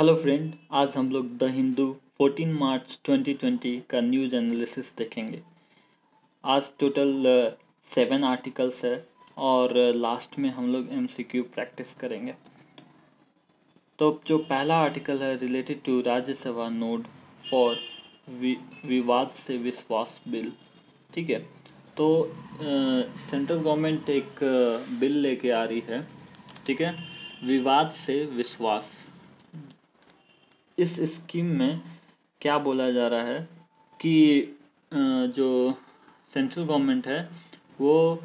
Hello friend आज हम लोग द हिंदू 14 मार्च 2020 का न्यूज़ एनालिसिस देखेंगे। आज टोटल सेवन आर्टिकल्स है और लास्ट में हम लोग एमसीक्यू प्रैक्टिस करेंगे। तो जो पहला आर्टिकल है related to Rajya Sabha nod for Vivad se Vishwas bill, ठीक है? तो सेंट्रल गवर्नमेंट एक बिल लेके आ रही है, ठीक है? विवाद से विश्वास। इस स्कीम में क्या बोला जा रहा है कि जो सेंट्रल गवर्नमेंट है, वो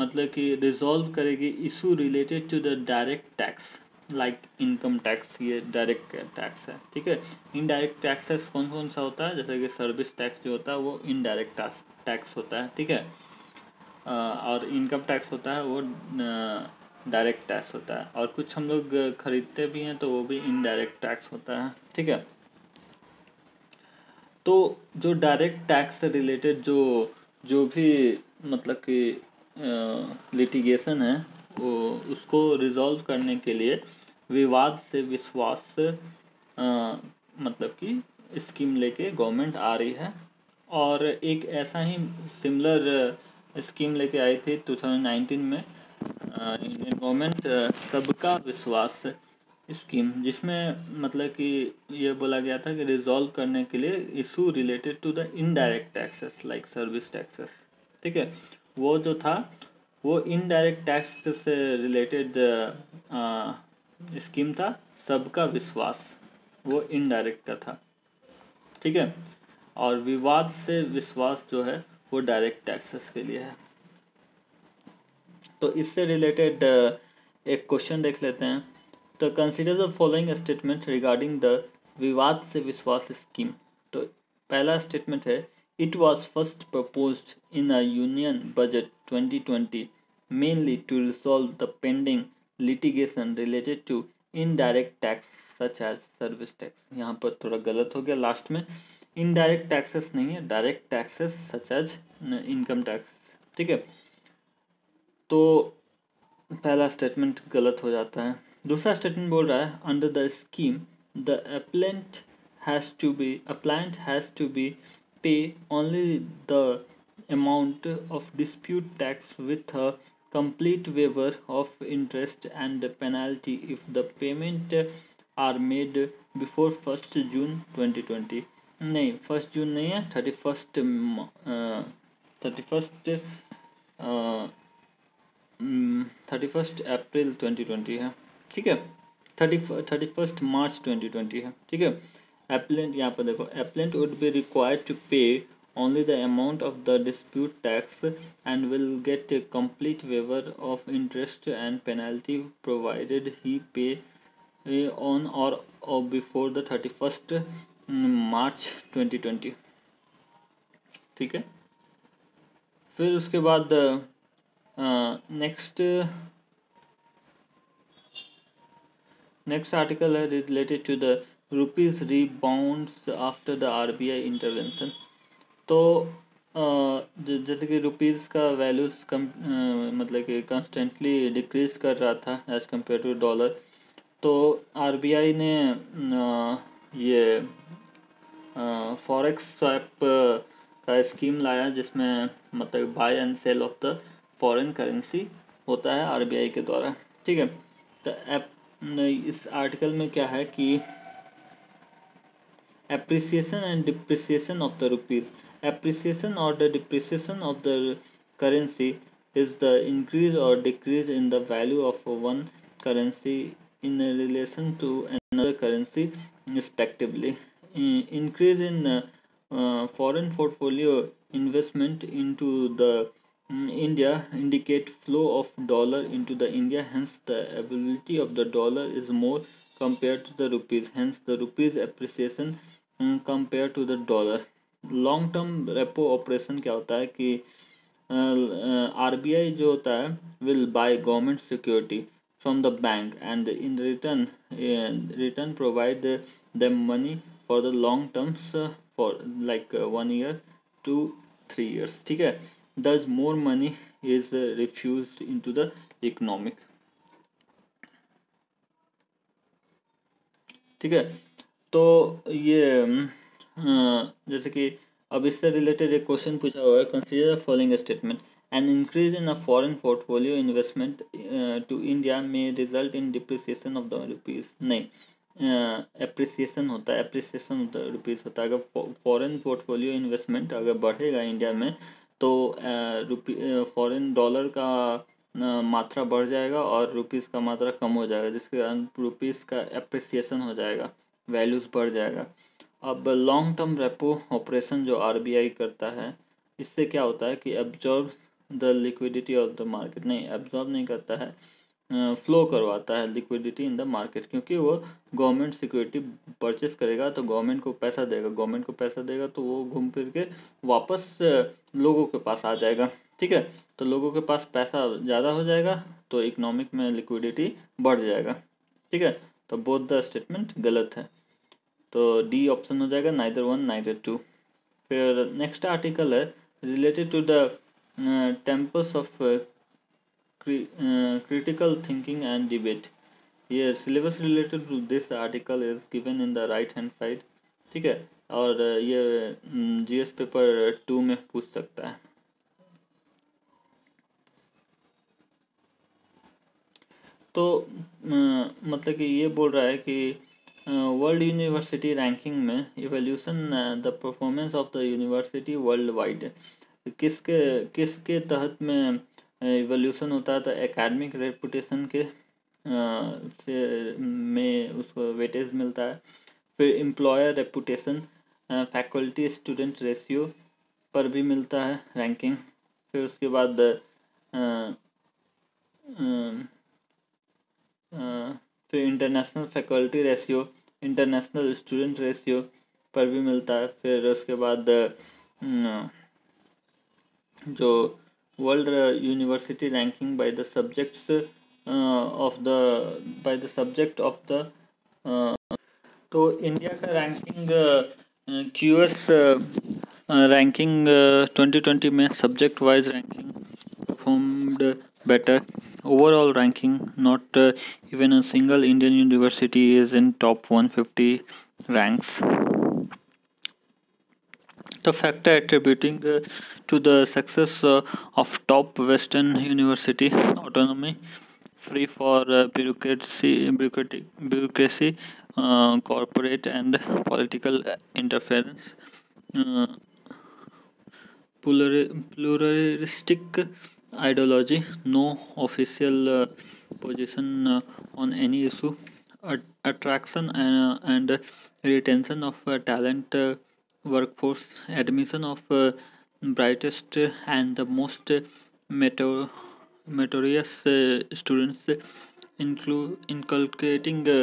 मतलब कि रिजॉल्व करेगी issue related to the direct tax like income tax ये डायरेक्ट टैक्स है, ठीक है? इनडायरेक्ट टैक्सेस कौन कौन सा होता है? जैसे कि सर्विस टैक्स जो होता है, वो इनडायरेक्ट टैक्स होता है, ठीक है? और इनकम टैक्स होता है, वो डायरेक्ट टैक्स होता है। और कुछ हम लोग खरीदते भी हैं तो वो भी इनडायरेक्ट टैक्स होता है ठीक है? तो जो डायरेक्ट टैक्स से रिलेटेड जो जो भी मतलब कि लिटिगेशन है वो उसको रिजॉल्व करने के लिए विवाद से विश्वास से आ, मतलब कि स्कीम लेके गवर्नमेंट आ रही है। और एक ऐसा ही सिमिलर स्कीम लेके आई थी 2019 में गवर्नमेंट सबका विश्वास स्कीम, जिसमें मतलब कि ये बोला गया था कि रिजॉल्व करने के लिए issue related to the indirect taxes like service taxes ठीक है? वो जो था, वो इनडायरेक्ट टैक्स से रिलेटेड स्कीम था, सबका विश्वास, वो इनडायरेक्ट का था, ठीक है? और विवाद से विश्वास जो है, वो डायरेक्ट टैक्सेस के लिए है। तो इससे रिलेटेड एक क्वेश्चन देख लेते हैं। तो consider the following statement regarding the Vivad se Vishwas scheme तो पहला स्टेटमेंट है it was first proposed in a union budget 2020 mainly to resolve the pending litigation related to indirect tax such as service tax यहाँ पर थोड़ा गलत हो गया last में। इनडायरेक्ट टैक्सेस नहीं है direct taxes such as income tax ठीक है? तो पहला स्टेटमेंट गलत हो जाता है। दूसरा स्टेटमेंट बोल रहा है under the scheme the appellant has to be appellant has to be pay only the amount of dispute tax with a complete waiver of interest and penalty if the payment are made before first June twenty twenty नहीं first June नहीं है thirty first thirty first thirty first April twenty twenty है। ठीक है? Thirty thirty first March twenty twenty है। ठीक है? Appellant यहाँ पर देखो appellant would be required to pay only the amount of the dispute tax and will get a complete waiver of interest and penalty provided he pay on or before the thirty first March twenty twenty ठीक है? फिर उसके बाद next next article है related to the rupees rebounds after the RBI intervention तो uh, जैसे कि rupees का वैल्यूज़ कम uh, मतलब कि कंस्टेंटली डिक्रीज कर रहा था एज़ कंपेयर टू डॉलर तो आरबीआई ने uh, ये फॉरेक्स स्वैप का स्कीम लाया जिसमें मतलब buy and sell of the foreign currency होता है आरबीआई के द्वारा ठीक है? तो इस आर्टिकल में क्या है कि appreciation and depreciation of the rupees appreciation और the depreciation of the currency is the increase और decrease in the value of one currency in relation to increase in uh, uh, foreign portfolio investment into the um, India indicate flow of dollar into the India hence the ability of the dollar is more compared to the rupees hence the rupees appreciation um, compared to the dollar long term repo operation क्या होता है कि R B I जो होता है will buy government security from the bank and in return uh, return provide them money for the long terms uh, for like uh, one year to three years ठीक है thus more money is uh, refused into the economic. ठीक है? तो ये जैसे कि अब इससे रिलेटेड एक क्वेश्चन पूछा हुआ है consider following statement an increase in a foreign portfolio investment to India में result in depreciation of the rupees नहीं अप्रिसिएशन होता है अप्रिसिएशन होता है रुपीज़ होता है। अगर फॉरेन पोर्टफोलियो इन्वेस्टमेंट अगर बढ़ेगा इंडिया में तो रुपी फॉरेन डॉलर का मात्रा बढ़ जाएगा और रुपीज़ का मात्रा कम हो जाएगा, जिसके कारण रुपीज़ का एप्रिसिएशन हो जाएगा वैल्यूज़ बढ़ जाएगा। अब लॉन्ग टर्म रेपो ऑपरेशन जो आरबीआई करता है, इससे क्या होता है कि absorb the liquidity of the market नहीं एब्जॉर्ब नहीं करता है। फ्लो करवाता है लिक्विडिटी इन द मार्केट क्योंकि वो गवर्नमेंट सिक्योरिटी परचेस करेगा तो गवर्नमेंट को पैसा देगा गवर्नमेंट को पैसा देगा तो वो घूम फिर के वापस लोगों के पास आ जाएगा। ठीक है? तो लोगों के पास पैसा ज़्यादा हो जाएगा तो इकोनॉमिक में लिक्विडिटी बढ़ जाएगा। ठीक है? तो बोथ द स्टेटमेंट गलत है। तो डी ऑप्शन हो जाएगा नाइदर वन नाइदर टू फिर नेक्स्ट आर्टिकल है related to the temples of critical thinking and debate ये syllabus related to this article is given in the right hand side ठीक है? और ये जीएस पेपर टू में पूछ सकता है। तो मतलब कि ये बोल रहा है कि वर्ल्ड यूनिवर्सिटी रैंकिंग में evolution the performance of the university world wide किसके किसके तहत में इवोल्यूशन होता है तो एकेडमिक रेपुटेशन के से में उसको वेटेज मिलता है। फिर employer reputation faculty student ratio पर भी मिलता है रैंकिंग फिर उसके बाद आ, आ, फिर international faculty ratio international student ratio पर भी मिलता है। फिर उसके बाद जो world university ranking by the subjects of the by the subject of the तो इंडिया का ranking Q S ranking twenty twenty में subject wise ranking performed better overall ranking not uh, even a single indian university is in top 150 ranks the factor attributing uh, to the success uh, of top western university autonomy free for uh, bureaucracy bureaucracy uh, corporate and political interference uh, pluralistic ideology no official uh, position uh, on any issue attraction uh, and retention of talent workforce admission of brightest and the most meritorious students include inculcating the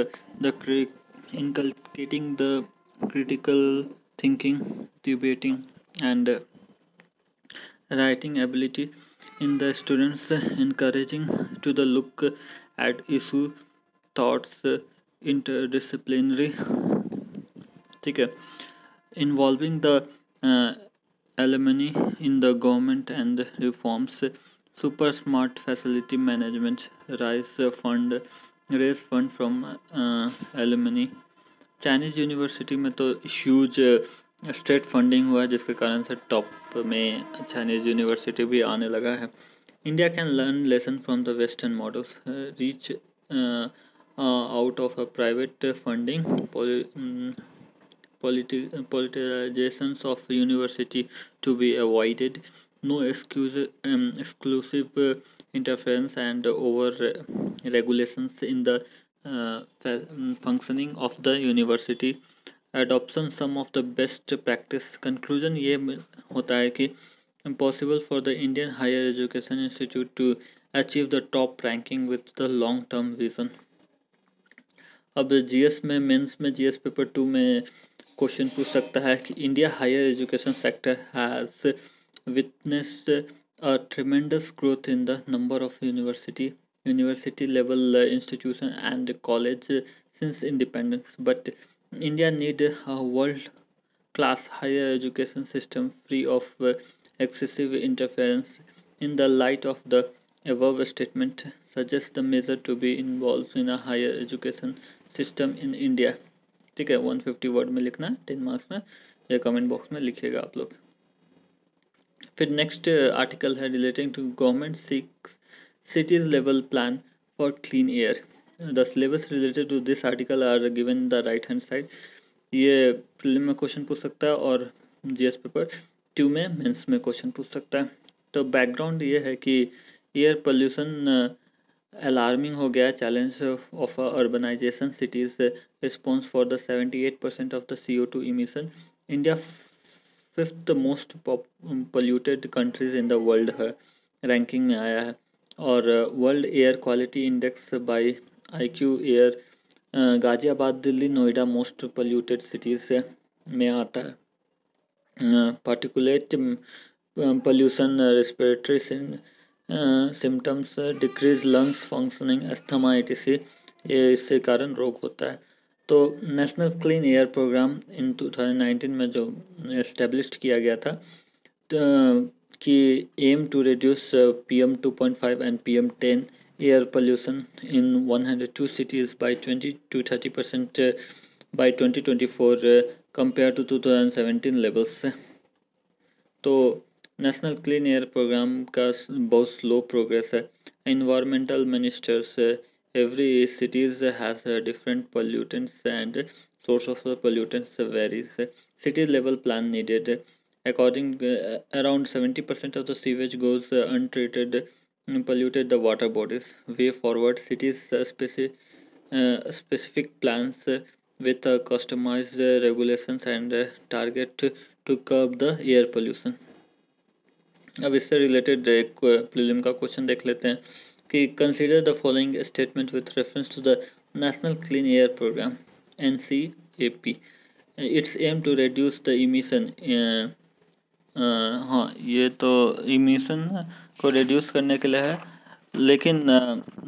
inculcating the critical thinking debating and writing ability in the students encouraging to the look at issue thoughts interdisciplinary ठीक है Involving the uh, alumni in the government and reforms super smart facility management rise fund raise fund from uh, alumni Chinese university में तो huge state funding हुआ है जिसके कारण से top में चाइनीज़ यूनिवर्सिटी भी आने लगा है India can learn lesson from the western models reach out of a private funding politicization of university to be avoided no excuse um, exclusive uh, interference and over regulations in the uh, functioning of the university adoption some of the best practice conclusion ये होता है कि impossible for the Indian higher education institute to achieve the top ranking with the long term vision अब GS में mains में GS paper two में question पूछ सकता है कि India higher education sector has witnessed a tremendous growth in the number of university university level uh, institution and college since independence but India need a world-class higher education system free of uh, excessive interference. In the light of the above statement, suggests the measure to be involved in a higher education system in India. ठीक है one fifty word में लिखना है ten marks में, या comment box में लिखिएगा आप लोग। फिर नेक्स्ट आर्टिकल है relating to government six cities level plan for clean air. The syllabus related to this article are given the right hand side. ये प्रीलिम में क्वेश्चन पूछ सकता है और जीएस पेपर टू में मेंस में क्वेश्चन पूछ सकता है। तो बैकग्राउंड ये है कि एयर पोल्यूशन अलार्मिंग हो गया challenge of urbanisation cities seventy eight percent of the C O two emission India fifth most polluted countries in the world है रैंकिंग में आया है और world air quality index by IQ air Ghaziabad Delhi Noida most polluted cities में आता है particulate pollution respiratory symptoms decrease lungs functioning asthma etc ये इससे कारण रोग होता है। तो national clean air programme in 2019 में जो इस्टेब्लिश किया गया था तो कि aim to reduce uh, PM 2.5 and PM 10 air pollution in 102 cities by 20 to 30 percent uh, by 2024 uh, compared to 2017 levels. तो नेशनल क्लीन एयर प्रोग्राम का बहुत स्लो प्रोग्रेस है। Environmental ministers every cities has a different pollutants and source of the pollutants varies city level plan needed According, uh, around 70% of the sewage goes uh, untreated, and polluted the water bodies. Way forward, cities uh, specific, uh, specific plans uh, with uh, customized uh, regulations and uh, target to, to curb the air pollution. अब इससे related एक prelim का question देख लेते हैं कि consider the following statement with reference to the national clean air programme N C A P its aim to reduce the emission हाँ ये तो इमिशन को रिड्यूस करने के लिए है, लेकिन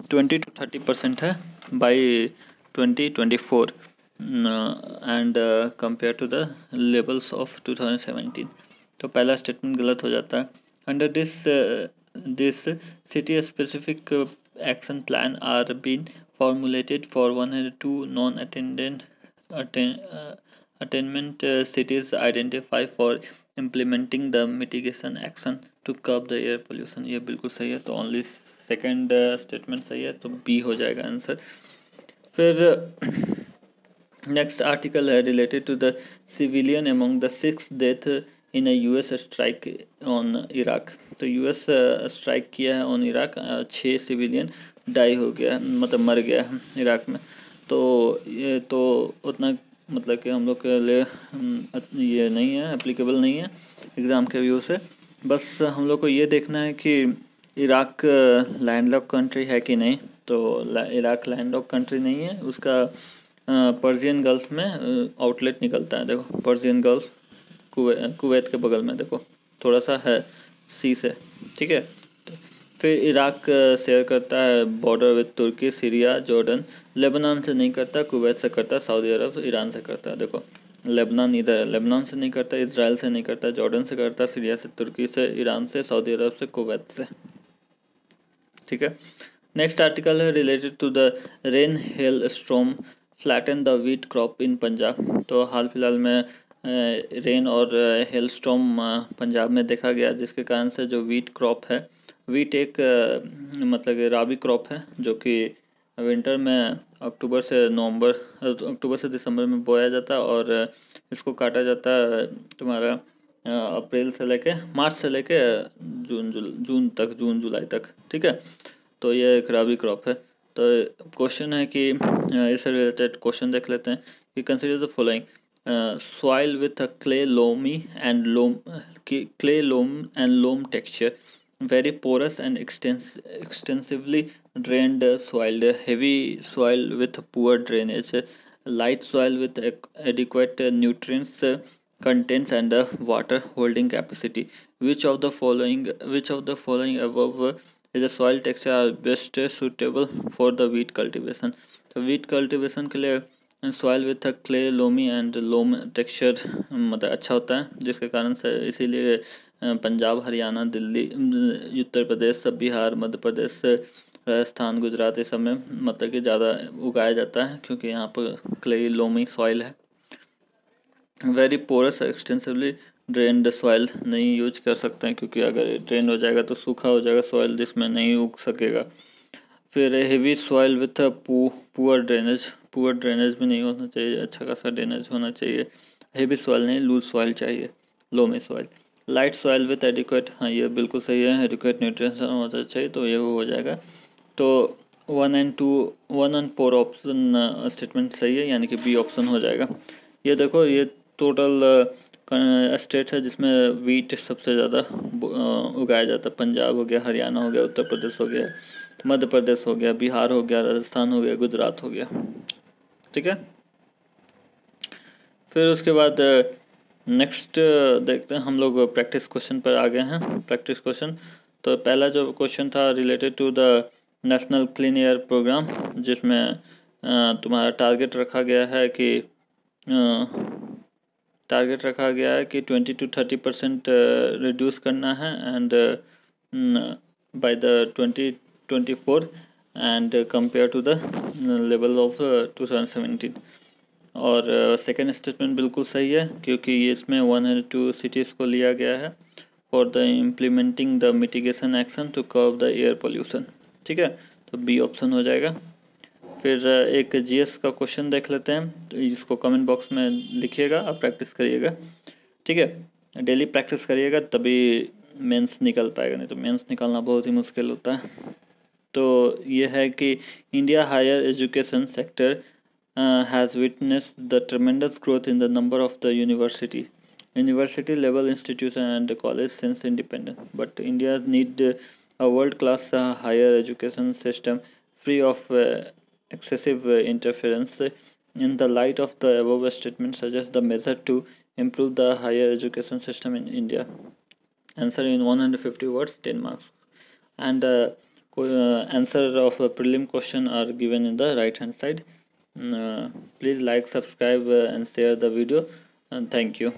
ट्वेंटी टू थर्टी परसेंट है by twenty twenty four and compare to the levels of two thousand seventeen तो पहला स्टेटमेंट गलत हो जाता है। Under this this city specific action plan are been formulated for one hundred two non attendant attainment cities identify for implementing the mitigation action to curb the air pollution ये बिल्कुल सही है तो ओनली सेकेंड स्टेटमेंट सही है तो B हो जाएगा आंसर फिर नेक्स्ट आर्टिकल है related to the civilian among the six death in U S strike on Iraq तो यूएस स्ट्राइक किया है ऑन इराक छः सिविलियन डाई हो गया मतलब मर गया है इराक में। तो ये तो उतना मतलब कि हम लोग के लिए ये नहीं है एप्लीकेबल नहीं है एग्ज़ाम के व्यू से। बस हम लोग को ये देखना है कि इराक लैंडलॉक कंट्री है कि नहीं। तो इराक लैंडलॉक कंट्री नहीं है, उसका पर्जियन गल्फ में आउटलेट निकलता है। देखो पर्जियन गल्फ कुवैत के बगल में, देखो थोड़ा सा है सी से ठीक है? फिर इराक शेयर करता है border with Turki Syria Jordan Lebanon से नहीं करता, कुवैत से करता सऊदी अरब ईरान से करता है देखो लेबनान इधर है लेबनान से नहीं करता इसराइल से नहीं करता जॉर्डन से करता सीरिया से तुर्की से ईरान से सऊदी अरब से, कुवैत से, ठीक है? नेक्स्ट आर्टिकल है related to the rain hail storm flatten the wheat crop in Punjab तो हाल फ़िलहाल में रेन और हेल स्ट्रोम पंजाब में देखा गया, जिसके कारण से जो वीट क्रॉप है वीट एक मतलब राबी क्रॉप है, जो कि विंटर में अक्टूबर से नवंबर, अक्टूबर से दिसंबर में बोया जाता है और इसको काटा जाता है तुम्हारा अप्रैल से लेके मार्च से लेके जून, जुल, जून तक, जून, जुलाई तक, ठीक है? तो ये एक राबी क्रॉप है। तो क्वेश्चन है कि इससे रिलेटेड क्वेश्चन देख लेते हैं कि consider the following soil with a clay loamy and loam clay loam and loam texture very porous and extens extensively drained soil heavy soil with poor drainage light soil with adequate nutrients contents and water holding capacity which of the following which of the following above is a soil texture are best suitable for the wheat cultivation तो wheat cultivation के लिए soil with clay loamy and loam texture मतलब अच्छा होता है, जिसके कारण से इसीलिए पंजाब, हरियाणा, दिल्ली उत्तर प्रदेश बिहार, मध्य प्रदेश, राजस्थान, गुजरात इस सब में मतलब कि ज़्यादा उगाया जाता है, क्योंकि यहाँ पर क्ले लोमी सॉइल है। Very porous extensively drained soil नहीं यूज़ कर सकते हैं, क्योंकि अगर ड्रेन हो जाएगा तो सूखा हो जाएगा सॉइल जिसमें नहीं उग सकेगा। फिर heavy soil with poor drainage poor drainage भी नहीं होना चाहिए अच्छा खासा ड्रेनेज होना चाहिए। हेवी सॉइल नहीं लूज सॉइल चाहिए loamy soil light soil with adequate हाँ ये बिल्कुल सही है एडिक्वेट न्यूट्रिशन होना चाहिए तो ये हो जाएगा। तो one and two one and four option statement सही है, यानी कि बी ऑप्शन हो जाएगा। ये देखो, ये टोटल स्टेट है, जिसमें वीट सबसे ज़्यादा उगाया जाता है। पंजाब हो गया, हरियाणा हो गया, उत्तर प्रदेश हो गया, मध्य प्रदेश हो गया, बिहार हो गया, राजस्थान हो गया, गुजरात हो गया। ठीक है। फिर उसके बाद नेक्स्ट देखते हैं, हम लोग प्रैक्टिस क्वेश्चन पर आ गए हैं। प्रैक्टिस क्वेश्चन तो पहला जो क्वेश्चन था related to the national clean air programme जिसमें तुम्हारा टारगेट रखा गया है कि टारगेट रखा गया है कि twenty to thirty percent reduce करना है and by the twenty twenty four and compare to the level of two thousand seventeen और सेकेंड uh, स्टेटमेंट बिल्कुल सही है क्योंकि इसमें वन हंड्रेड टू सिटीज़ को लिया गया है for the implementing the mitigation action to curb the air pollution ठीक है? तो बी ऑप्शन हो जाएगा। फिर एक जीएस का क्वेश्चन देख लेते हैं। तो इसको कमेंट बॉक्स में लिखिएगा आप प्रैक्टिस करिएगा। ठीक है? डेली प्रैक्टिस करिएगा तभी मेंस निकल पाएगा नहीं तो मेंस निकालना बहुत ही मुश्किल होता है। तो ये है कि India higher education sector has witness the tremendous growth in the number of the university university level institution and college since independence but india need a world class uh, higher education system free of uh, excessive uh, interference in the light of the above statement suggests the method to improve the higher education system in india answer in 150 words 10 marks and uh, uh, answer of a prelim question are given in the right hand side. Uh, please like subscribe uh, and share the video. And thank you